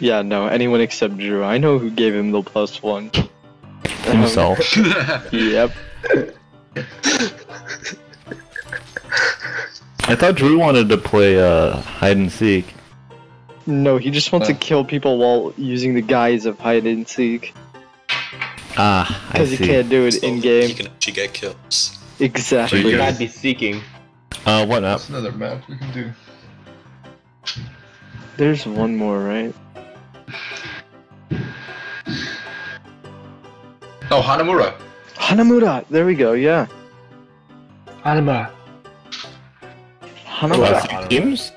Yeah, no, anyone except Drew. I know who gave him the plus one. Himself. Yep. I thought Drew wanted to play uh, hide and seek. No, he just wants to Uh. kill people while using the guise of hide and seek. Ah, I Because he can't do it So in You game. can actually get kills. Exactly. You You guys- might be seeking. Uh, what up? That's another map we can do. There's one more, right? Oh, Hanamura. Hanamura! There we go, yeah. Hanamura. Hanamura. Oh, wow. Teams?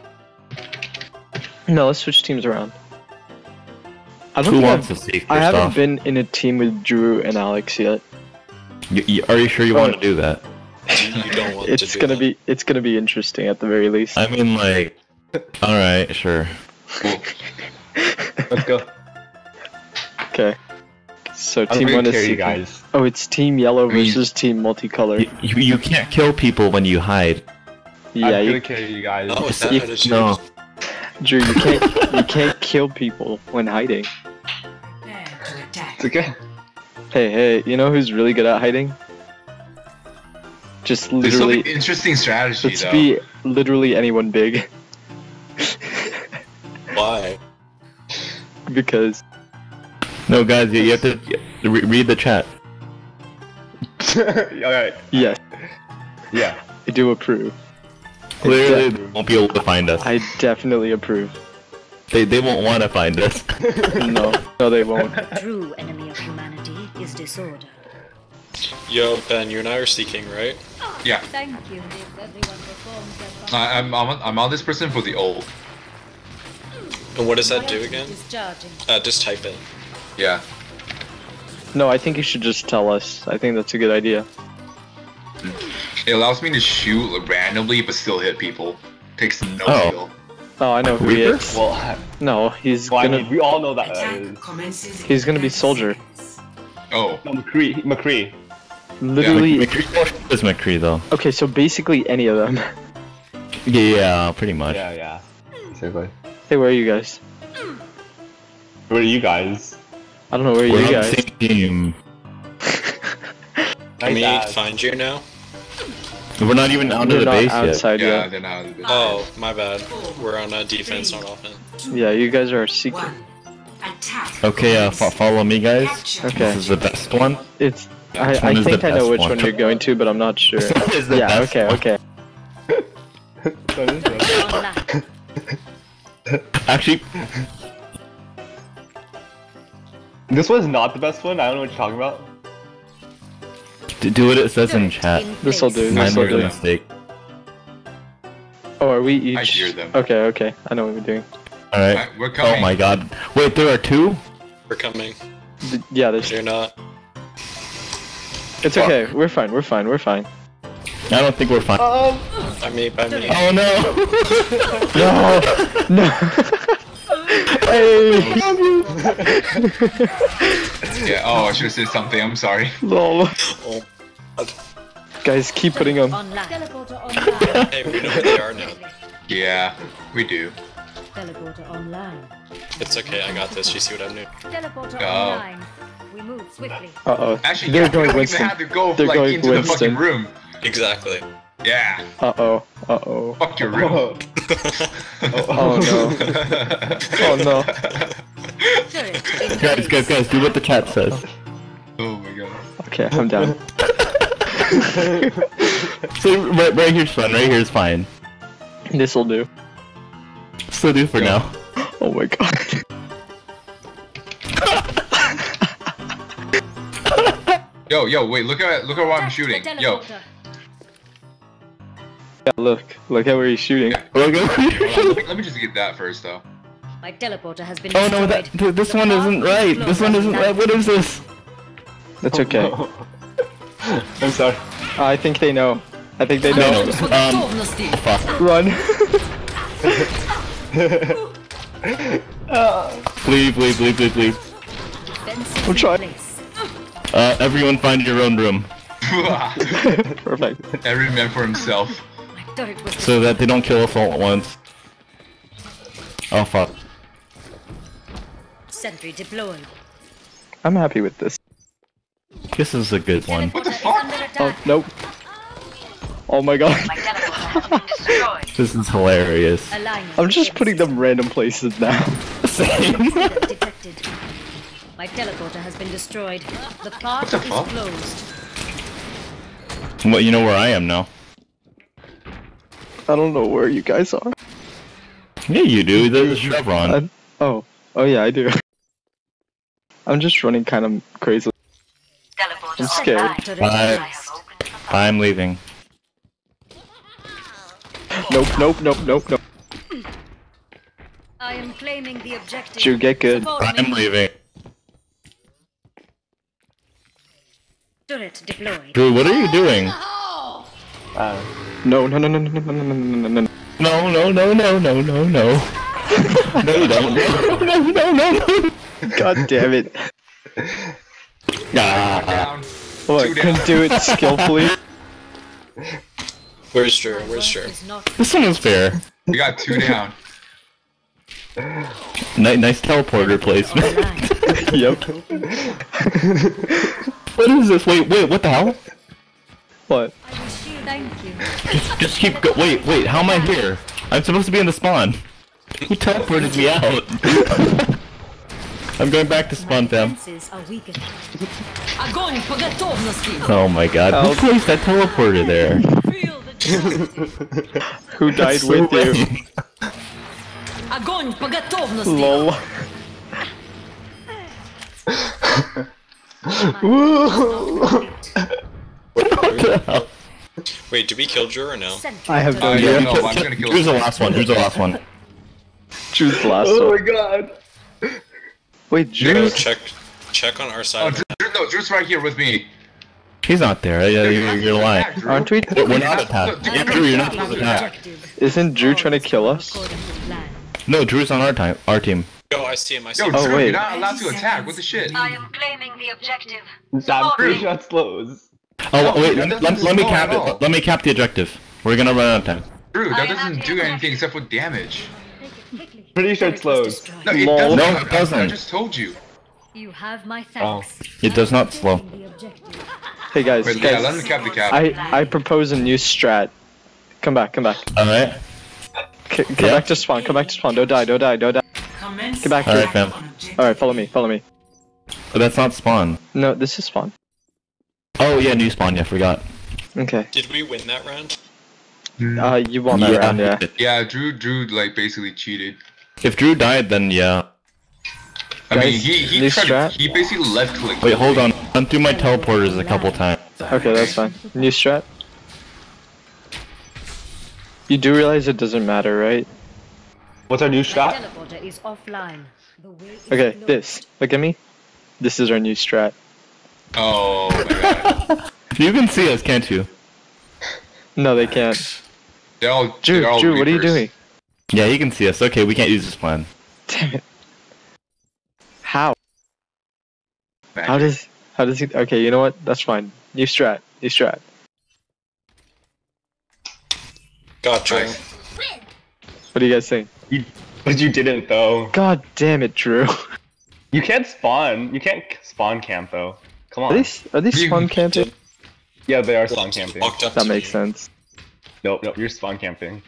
No, let's switch teams around. I don't Who think wants I've, to seek I first haven't off? been in a team with Drew and Alex yet. Y- y- are you sure you Oh. want to do that? You, you don't want to It's do gonna that. be it's gonna be interesting at the very least. I mean, like, all right, sure. Cool. Let's go. Okay. So I'm team one is carry you guys. Oh, it's team yellow I mean- versus team multicolor. You, you, you can't kill people when you hide. yeah, I'm you, gonna carry you guys. Oh, is that You- how No. Drew, you can't you can't kill people when hiding. Prepare to attack. It's okay. Hey, hey, you know who's really good at hiding? Just This will literally, interesting strategy let's though. be literally anyone big. Why? because No, guys, you, you have to re- read the chat. Alright. yes, Yeah. I do approve. Clearly, they won't be able to find us. I definitely approve. They, they won't want to find us. No, no, they won't. True enemy of humanity is disorder. Yo, Ben, you and I are seeking, right? Yeah. Thank you. If everyone performs their. I, I'm, I'm, on, I'm on this person for the old. And what does that do again? Uh, just type it. Yeah. No, I think you should just tell us. I think that's a good idea. Hmm. It allows me to shoot randomly but still hit people. Takes no Oh. skill. Oh, I know who he Reaper? is. Well, No, he's well gonna mean, we all know that that Attack is. commences. in he's gonna be soldier. Oh. No, McCree. McCree. literally. McCree is McCree, though. Okay, so basically any of them. Yeah, pretty much. Yeah, yeah. Exactly. hey, where are you guys? Where are you guys? I don't know where are We're you on guys. the same team. Can we Nice find you now? We're not even out of the base outside Yeah, yet. they're not. They're Oh, my bad. We're on uh, defense, not offense. Yeah, you guys are secret. one. Okay, uh, fo- follow me, guys. Okay. This is the best one. It's. I, Which one I think I know which one? one you're going to, but I'm not sure. Is the yeah. best Okay. one. Okay. Actually, This one's not the best one. I don't know what you're talking about. d- do what it says in Turret chat. This'll do, Mine this'll was a do. mistake. Oh, are we each? I hear them. Okay. Okay. I know what we're doing. Alright. Alright, we're coming. Oh my god. Wait, there are two? We're coming. Th- yeah. There's. You're not. It's okay. We're fine. We're fine. We're fine. I don't think we're fine. Um, By me, by me. Oh no! No. no. hey. Yeah, oh, I should have said something. I'm sorry. Lol. Oh, Guys, keep putting them. Online. Teleporter online. hey, we know where they are now. Yeah, we do. Teleporter online. It's okay, I got this. You see what I'm doing? Teleporter Go. online. We move swiftly. Uh oh. Actually, They're yeah, we going don't Winston. even have to go They're like going into the Winston. fucking room. Exactly. Yeah, Uh oh. Uh oh. fuck your room. Oh no. Oh no. Turret in guys, guys, guys, do what the chat says. oh my god. Okay, I'm down. So, right, right here's fine, right here's fine. This'll do. So do for Go. now. Oh my god. Yo, yo, wait, look at look at what I'm shooting. Yo, teleporter. Yeah, look. Look how he's shooting. Look he's shooting. Let me just get that first, though. My teleporter has been Oh no, that, this one isn't right. This one isn't right. What is this? That's okay. I'm sorry. Uh, I think they know. I think they know. Um, fuck. Run. leave, leave, leave, leave, leave. I'm trying. Uh, everyone find your own room. Perfect. Every man for himself. My turret So that they don't kill us all at once. Oh fuck. Sentry deployed. I'm happy with this. This is a good one. What the fuck? Oh nope. Oh my god. My teleporter has been destroyed. This is hilarious. I'm just putting them random places now. Same. Intruder detected. My teleporter has been destroyed. The path is fuck? closed. well, you know where I am now. I don't know where you guys are. Yeah, you do. There's a chevron. I, oh, oh yeah, I do. I'm just running kind of crazy. Teleporter I'm scared. online. Bye. I online. have opened the file. I'm leaving. Nope, nope, nope, nope, nope. I am claiming the objective. Drew, get good. Support I'm me. leaving. Turret deployed. Drew, what are you doing? Uh, No, no, no, no, no, no, no, no, no, no, no. No, no, no, no, no, no, no. No, you don't. No, no, no, no. God damn it. Ah. Down. What, Two couldn't do it skillfully? Where's Drew? Where's Drew? This one was fair. We got two down. Ni- nice teleporter placement. yep. what is this? Wait, wait, what the hell? What? I wish you thank you. Just, just keep go- Wait, wait, how am I here? I'm supposed to be in the spawn. Who teleported me out? I'm going back to spawn, My fam. defenses are weakened. Огонь по готовности! Oh my god, who Help. placed that teleporter there? Feel the justice! Who died That's with so you? lame. Огонь по готовности! Lol. what the hell? Wait, did we kill Drew or no? I have no Uh, idea. no, I'm gonna kill Who's the last one? Who's the last one? Drew's the last oh my god. Wait, Drew, Drew? check, check on our Oh, side. Drew, Drew, no, Drew's right here with me. He's not there. Yeah, you're, you're lying. Drew. Aren't we? We're we're not attacked. Drew, Yeah, Drew, you're not Claiming supposed to attack. Isn't Drew trying to kill us? According to plan. No, Drew's on our time. Our team. Yo, I see him. I see Yo, him. Oh, wait. you're not allowed to attack. What the shit? I am claiming the objective. I'm pretty sure slows. Oh wait, let, let, let me cap it. Let me cap the objective. We're gonna run out of time. Drew, I that doesn't do anything except for damage. Take it quickly. Pretty sure it Turret slows. No, it doesn't. No, I- it doesn't. I just told you. You have my oh. thanks. Oh. It does not slow. Claiming the objective. Hey guys, Wait, yeah, let guys. cap the cap. I I propose a new strat. Come back, come back. All right. Come Yeah. back to spawn. Come back to spawn. Don't die. Don't die. Don't die. Commence Get back All here. right, fam. All right, follow me. Follow me. But that's not spawn. No, this is spawn. Oh yeah, new spawn. Yeah, forgot. Okay. Did we win that round? Uh, you won that round, yeah. Yeah, Drew, Drew, like basically cheated. If Drew died, then yeah. I mean, he he tried to, he basically left click. Wait, hold on. Run through my teleporters a couple times. Okay, that's fine. New strat. You do realize it doesn't matter, right? What's our new strat? shot? teleporter is offline. The way is Okay, this. Look at me. This is our new strat. Oh my god. You can see us, can't you? No, they can't. They're all Drew, they're all Drew, what are you doing? Yeah, you can see us. Okay, we can't use this plan. Damn it. How? Back How does how does he okay, you know what? That's fine. New strat. New strat. Got Drew. Nice. What do you guys think? But you didn't though. God damn it, Drew. You can't spawn. You can't spawn camp though. Come Are on. these are these spawn camping? Yeah, they are spawn camping. Walked That makes me. sense. Nope, nope, you're spawn camping.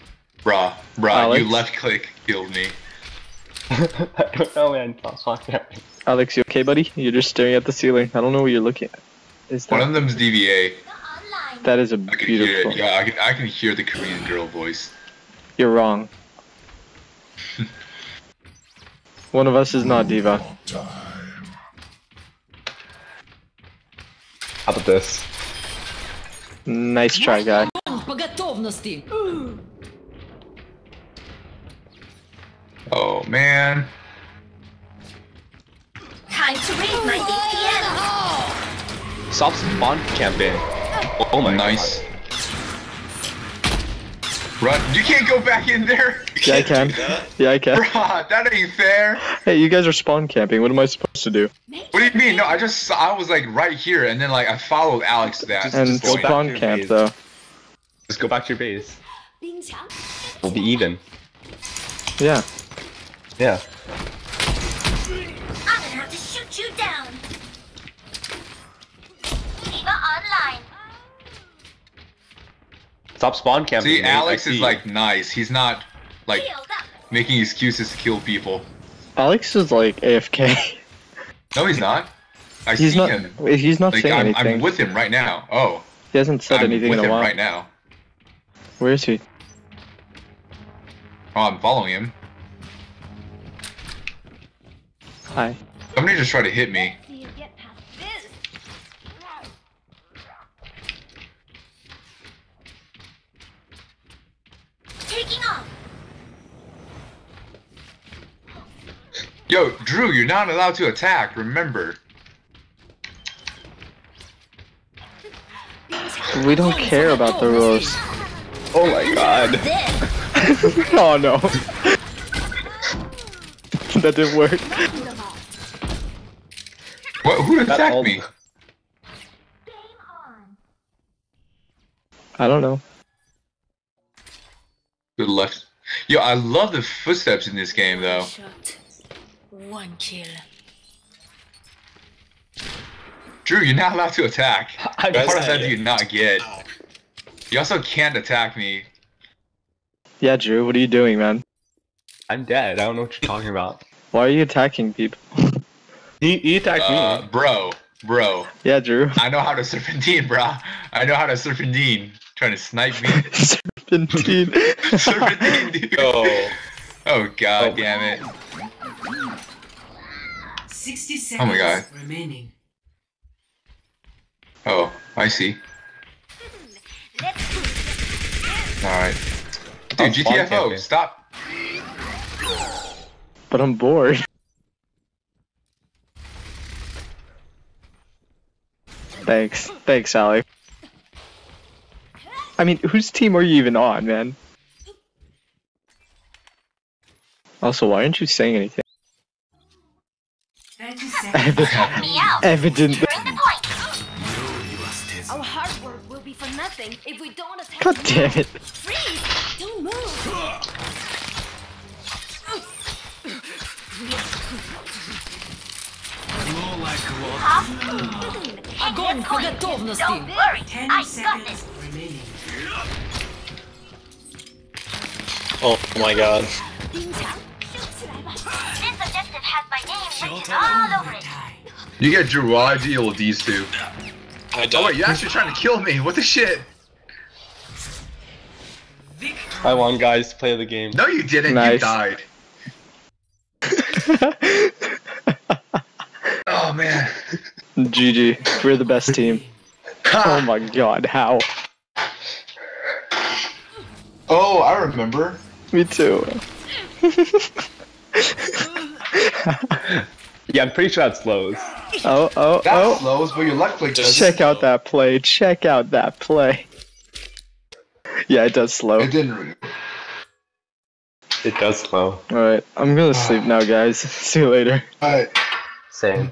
Bruh, bruh, Alex? you left click killed me. I don't know, man. Spawn camping. Alex, you okay, buddy? You're just staring at the ceiling. I don't know what you're looking at. Is One of them's D.Va. that is a I can hear beautiful. it. Yeah, I can, I can hear the Korean girl voice. You're wrong. One of us is not D.Va. at this. Nice try, guy. Oh man. Time to raid my ATM. Stop's bond campaign. Oh my nice. God. Run! You can't go back in there. yeah, I can. Yeah, I can. Bruh, that ain't fair. Hey, you guys are spawn camping. What am I supposed to do? What do you mean? No, I just I was like right here, and then like I followed Alex that. Just, and just spawn camp base. though. Just go back to your base. We'll be even. Yeah. Yeah. I'm gonna have to shoot you down. Eva online. Stop spawn camping. See, Alex is like nice. He's not like making excuses to kill people. Alex is like AFK. No, he's not. I He's see not. him. He's not Like saying I'm, anything. I'm with him right now. Oh, he hasn't said I'm anything with in a him while. right now. Where is he? Oh, I'm following him. Hi. Somebody just tried to hit me. See you get past this. Taking off. Yo, Drew, you're not allowed to attack. Remember. We don't care about the rules. Oh my god. Oh no. that didn't work. What? Who attacked me? I don't know. Good left. Yo, I love the footsteps in this game, though. Shot. One kill. Drew, you're not allowed to attack. I'm What part of that you not get? You also can't attack me. Yeah, Drew, what are you doing, man? I'm dead. I don't know what you're talking about. Why are you attacking people? He, he attacked Uh, me. bro, bro. yeah, Drew. I know how to serpentine, bro. I know how to serpentine. Trying to snipe me. Serpentine. serpentine, dude. Oh, Oh god Oh. damn it. 60 seconds Oh my God. remaining. Oh, I see. Let's do it. Alright. Dude, GTFO, stop. but I'm bored. Thanks. Thanks, Sally. I mean, whose team are you even on, man? Also, why aren't you saying anything? 30 seconds. Evident. Me out. Evident. Bring the point. Our hard work will be for nothing if we don't attack. God damn it. Freeze! Don't move. Огонь по готовности! Don't worry. 10 I got seconds this. remaining. oh my god. You get Drew while deal with these two. I Oh died. wait, you're actually trying to kill me. What the shit? I won, guys. To play the game. No, you didn't. You died. Oh man. GG. We're the best team. Oh my god, how? Oh, I remember. Me too. Yeah, I'm pretty sure that slows. Oh, oh, oh. That oh. slows, but your left click does. Check out that play. Check out that play. Yeah, it does slow. It didn't. Really. It does slow. Alright, I'm gonna sleep ah. now, guys. See you later. Alright. Same.